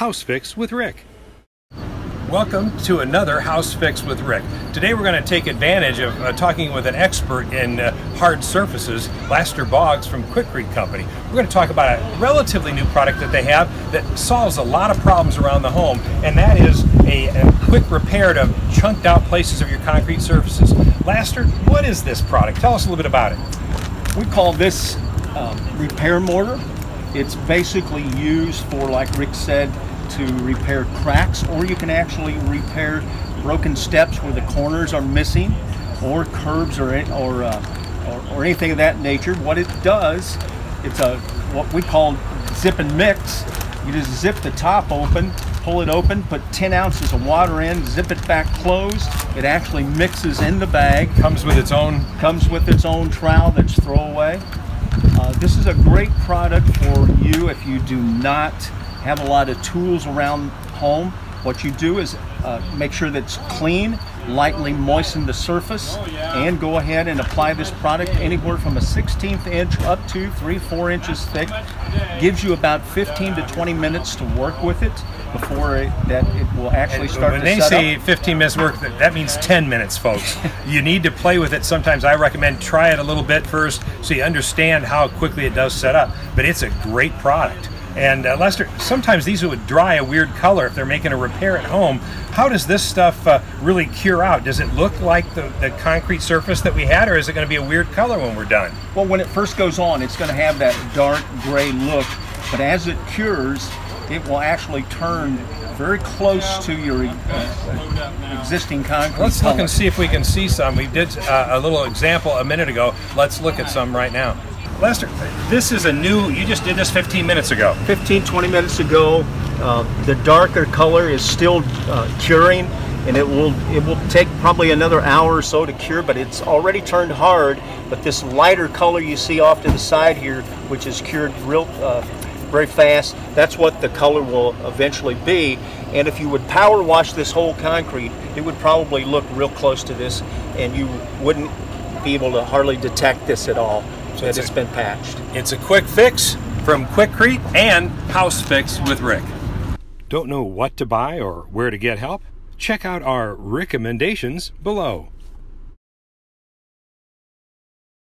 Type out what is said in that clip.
House Fix with Rick. Welcome to another House Fix with Rick. Today we're going to take advantage of uh, talking with an expert in uh, hard surfaces, Lester Boggs from Quikrete Company. We're going to talk about a relatively new product that they have that solves a lot of problems around the home, and that is a, a quick repair to chunked out places of your concrete surfaces. Lester, what is this product? Tell us a little bit about it. We call this um, repair mortar. It's basically used for, like Rick said, to repair cracks, or you can actually repair broken steps where the corners are missing, or curbs or or, uh, or, or anything of that nature. What it does, it's a what we call zip and mix. You just zip the top open, pull it open, put 10 ounces of water in, zip it back closed. It actually mixes in the bag. Comes with its own comes with its own trowel that's throwaway. Uh, this is a great product for you if you do not have a lot of tools around home. What you do is uh, make sure that it's clean, lightly moisten the surface, and go ahead and apply this product anywhere from a 16th inch up to 3 4 inches thick. Gives you about 15 to 20 minutes to work with it before it, that it will actually start when to they set say up. 15 minutes work that that means 10 minutes folks you need to play with it sometimes i recommend try it a little bit first so you understand how quickly it does set up but it's a great product and uh, lester sometimes these would dry a weird color if they're making a repair at home. How does this stuff uh, really cure out? Does it look like the, the concrete surface that we had or is it going to be a weird color when we're done? Well, when it first goes on, it's going to have that dark gray look, but as it cures, it will actually turn very close to your uh, existing concrete. let's look color. and see if we can see some. We did uh, a little example a minute ago. Let's look at some right now lester this is a new you just did this 15 minutes ago 15, 20 minutes ago, uh, the darker color is still uh, curing, and it will it will take probably another hour or so to cure. But it's already turned hard. But this lighter color you see off to the side here, which is cured real uh, very fast, that's what the color will eventually be. And if you would power wash this whole concrete, it would probably look real close to this, and you wouldn't be able to hardly detect this at all. So it's that it's a- been patched. It's a quick fix from Quikrete and House Fix with Rick. Don't know what to buy or where to get help? Check out our recommendations below.